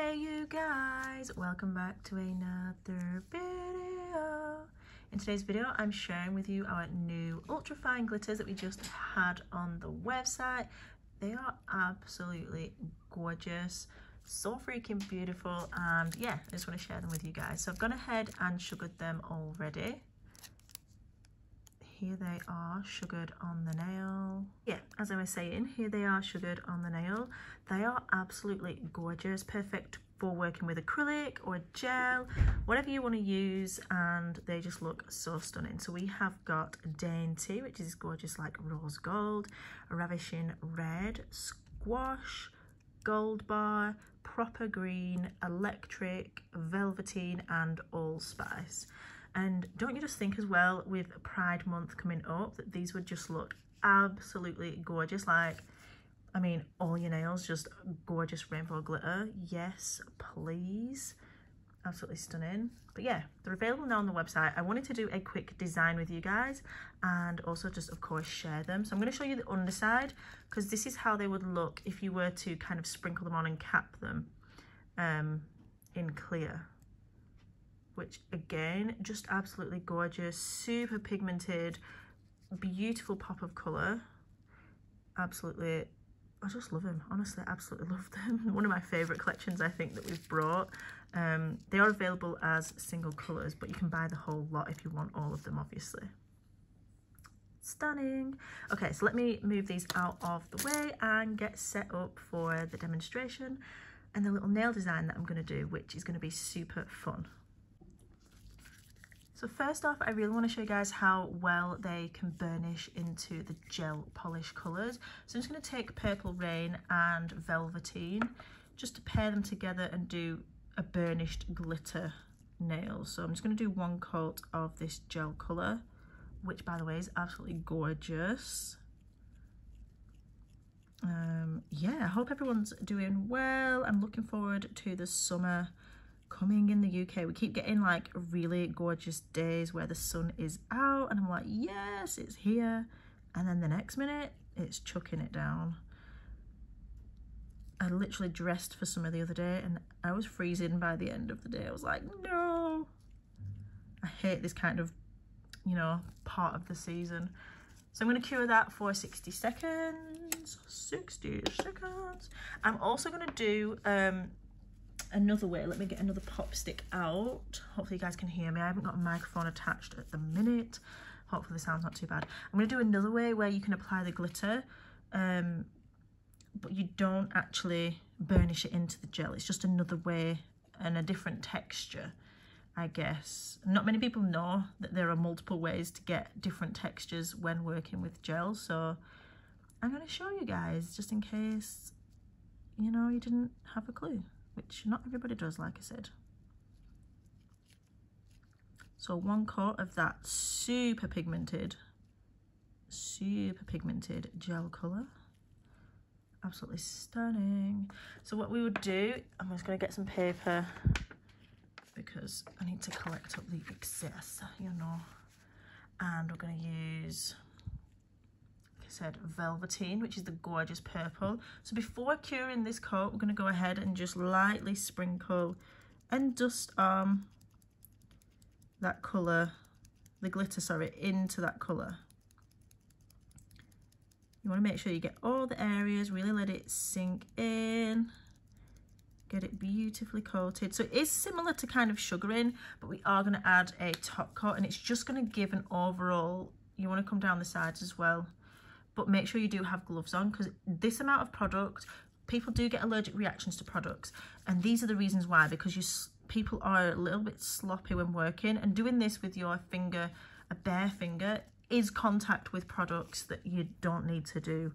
Hey you guys, welcome back to another video. In today's video, I'm sharing with you our new ultra fine glitters that we just had on the website. They are absolutely gorgeous, so freaking beautiful, and yeah, I just want to share them with you guys. So I've gone ahead and sugared them already here they are sugared on the nail. Yeah as i was saying here they are sugared on the nail. They are absolutely gorgeous perfect for working with acrylic or gel whatever you want to use and they just look so stunning. So we have got dainty which is gorgeous like rose gold ravishing red squash gold bar proper green electric velveteen and allspice and don't you just think as well with Pride Month coming up that these would just look absolutely gorgeous. Like, I mean, all your nails just gorgeous rainbow glitter. Yes, please. Absolutely stunning. But yeah, they're available now on the website. I wanted to do a quick design with you guys and also just, of course, share them. So I'm going to show you the underside because this is how they would look if you were to kind of sprinkle them on and cap them um, in clear which again, just absolutely gorgeous, super pigmented, beautiful pop of colour. Absolutely, I just love them. Honestly, absolutely love them. One of my favourite collections I think that we've brought. Um, they are available as single colours, but you can buy the whole lot if you want all of them, obviously. Stunning. Okay, so let me move these out of the way and get set up for the demonstration and the little nail design that I'm going to do, which is going to be super fun. So first off, I really want to show you guys how well they can burnish into the gel polish colours. So I'm just going to take Purple Rain and Velveteen just to pair them together and do a burnished glitter nail. So I'm just going to do one coat of this gel colour, which by the way is absolutely gorgeous. Um, yeah, I hope everyone's doing well. I'm looking forward to the summer coming in the UK. We keep getting like really gorgeous days where the sun is out and I'm like, yes, it's here. And then the next minute, it's chucking it down. I literally dressed for summer the other day and I was freezing by the end of the day. I was like, no. I hate this kind of, you know, part of the season. So I'm going to cure that for 60 seconds. 60 seconds. I'm also going to do um, another way. Let me get another pop stick out. Hopefully you guys can hear me. I haven't got a microphone attached at the minute. Hopefully the sound's not too bad. I'm going to do another way where you can apply the glitter um, but you don't actually burnish it into the gel. It's just another way and a different texture I guess. Not many people know that there are multiple ways to get different textures when working with gel, so I'm going to show you guys just in case, you know, you didn't have a clue which not everybody does, like I said. So one coat of that super pigmented, super pigmented gel colour. Absolutely stunning. So what we would do, I'm just going to get some paper because I need to collect up the excess, you know. And we're going to use said velveteen which is the gorgeous purple. So before curing this coat we're going to go ahead and just lightly sprinkle and dust um that color the glitter sorry into that color you want to make sure you get all the areas really let it sink in get it beautifully coated. So it is similar to kind of sugaring but we are going to add a top coat and it's just going to give an overall you want to come down the sides as well but make sure you do have gloves on because this amount of product, people do get allergic reactions to products. And these are the reasons why, because you people are a little bit sloppy when working and doing this with your finger, a bare finger, is contact with products that you don't need to do.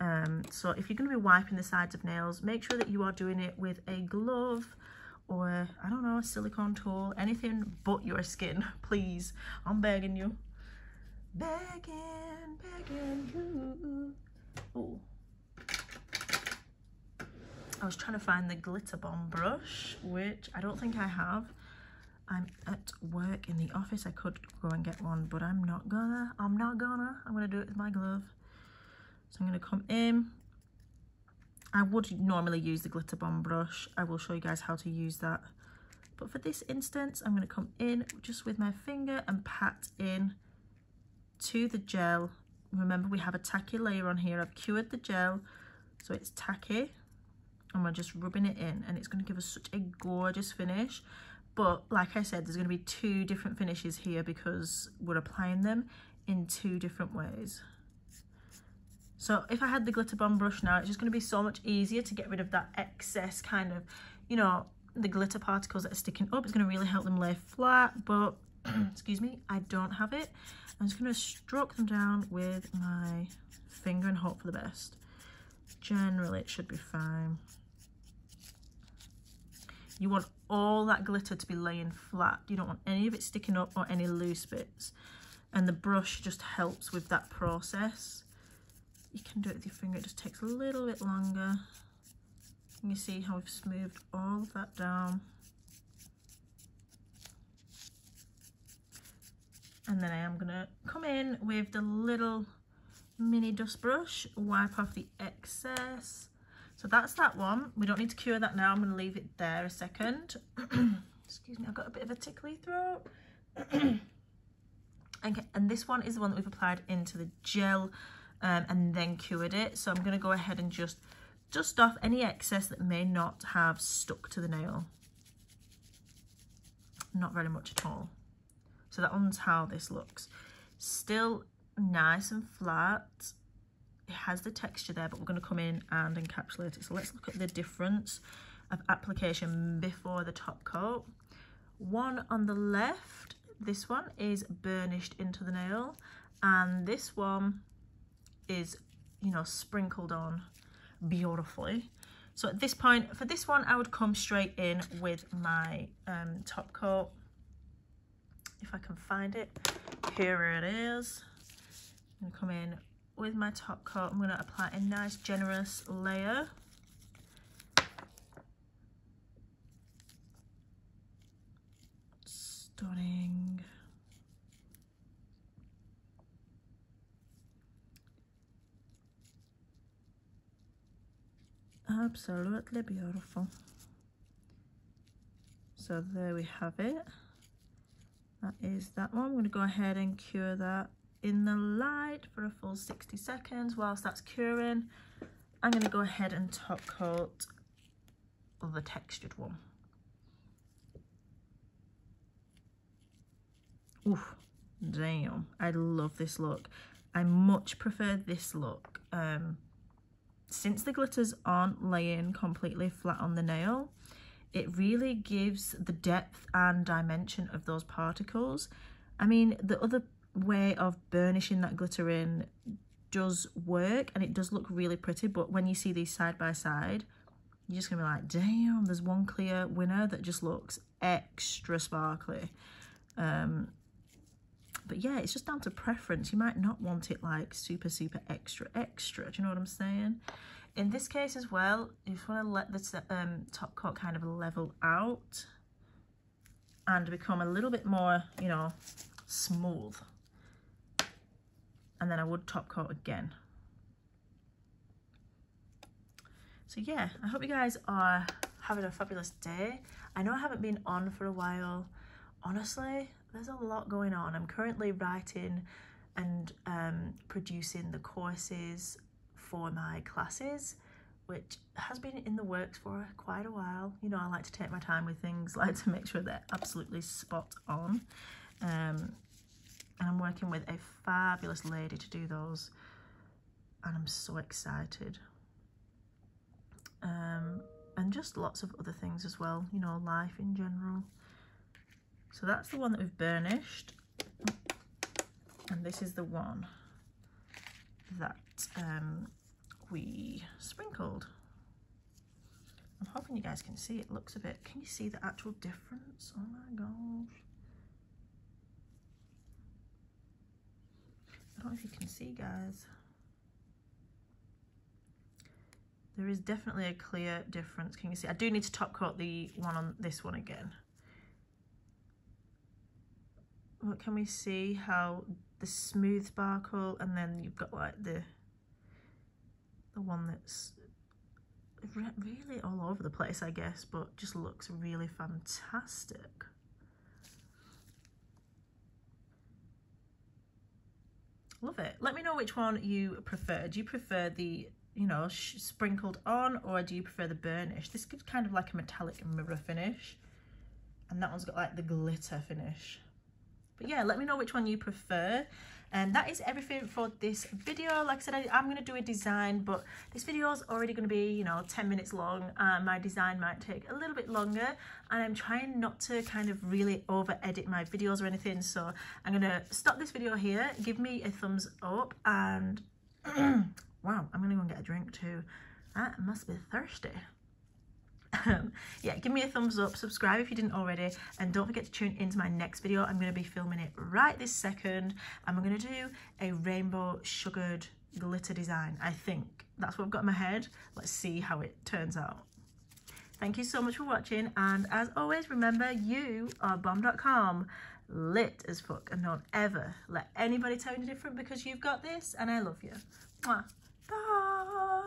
Um, so if you're going to be wiping the sides of nails, make sure that you are doing it with a glove or, I don't know, a silicone tool, anything but your skin, please. I'm begging you begging, begging you. Oh. I was trying to find the glitter bomb brush, which I don't think I have. I'm at work in the office. I could go and get one, but I'm not gonna. I'm not gonna. I'm gonna do it with my glove. So I'm gonna come in I would normally use the glitter bomb brush. I will show you guys how to use that. But for this instance, I'm to come in just with my finger and pat in to the gel. Remember, we have a tacky layer on here. I've cured the gel, so it's tacky. And we're just rubbing it in, and it's going to give us such a gorgeous finish. But like I said, there's going to be two different finishes here because we're applying them in two different ways. So if I had the glitter bomb brush now, it's just going to be so much easier to get rid of that excess kind of, you know, the glitter particles that are sticking up. It's going to really help them lay flat, but, excuse me, I don't have it. I'm just going to stroke them down with my finger and hope for the best. Generally, it should be fine. You want all that glitter to be laying flat. You don't want any of it sticking up or any loose bits. And the brush just helps with that process you can do it with your finger, it just takes a little bit longer. Can you see how we've smoothed all that down? And then I am gonna come in with the little mini dust brush, wipe off the excess. So that's that one. We don't need to cure that now. I'm gonna leave it there a second. Excuse me, I've got a bit of a tickly throat. okay, and this one is the one that we've applied into the gel um, and then cured it. So I'm going to go ahead and just dust off any excess that may not have stuck to the nail. Not very much at all. So that one's how this looks. Still nice and flat. It has the texture there, but we're going to come in and encapsulate it. So let's look at the difference of application before the top coat. One on the left, this one is burnished into the nail, and this one is, you know, sprinkled on beautifully. So at this point, for this one, I would come straight in with my um, top coat. If I can find it, here it is. I'm gonna come in with my top coat. I'm gonna apply a nice generous layer. Stunning. absolutely beautiful so there we have it that is that one. I'm going to go ahead and cure that in the light for a full 60 seconds whilst that's curing. I'm going to go ahead and top coat the textured one. Oof, damn. I love this look. I much prefer this look um since the glitters aren't laying completely flat on the nail, it really gives the depth and dimension of those particles. I mean, the other way of burnishing that glitter in does work and it does look really pretty, but when you see these side by side, you're just gonna be like, damn, there's one clear winner that just looks extra sparkly. Um, but yeah, it's just down to preference. You might not want it like super, super extra, extra. Do you know what I'm saying? In this case as well, you just want to let the um, top coat kind of level out and become a little bit more, you know, smooth. And then I would top coat again. So yeah, I hope you guys are having a fabulous day. I know I haven't been on for a while. Honestly, there's a lot going on. I'm currently writing and um, producing the courses for my classes, which has been in the works for quite a while. You know, I like to take my time with things, like to make sure they're absolutely spot on. Um, and I'm working with a fabulous lady to do those. And I'm so excited. Um, and just lots of other things as well, you know, life in general. So that's the one that we've burnished. And this is the one that um, we sprinkled. I'm hoping you guys can see it looks a bit, can you see the actual difference? Oh my gosh. I don't know if you can see guys. There is definitely a clear difference. Can you see? I do need to top coat the one on this one again what can we see how the smooth sparkle and then you've got like the the one that's really all over the place, I guess, but just looks really fantastic. Love it. Let me know which one you prefer. Do you prefer the, you know, sprinkled on or do you prefer the burnish? This gives kind of like a metallic mirror finish. And that one's got like the glitter finish. But yeah, let me know which one you prefer. And that is everything for this video. Like i said I, am going to do a design but this video is already going to be you know 10 minutes long. And my design might take a little bit longer and i'm trying not to kind of really over edit my videos or anything. So i'm going to stop this video here. Give me a thumbs up and wow i'm going to go and get a drink too. That must be thirsty um, yeah, give me a thumbs up, subscribe if you didn't already, and don't forget to tune into my next video. I'm going to be filming it right this second, and we're going to do a rainbow sugared glitter design, I think. That's what I've got in my head. Let's see how it turns out. Thank you so much for watching, and as always, remember, you are bomb.com, lit as fuck, and don't ever let anybody tell you different because you've got this, and I love you. Mwah. Bye!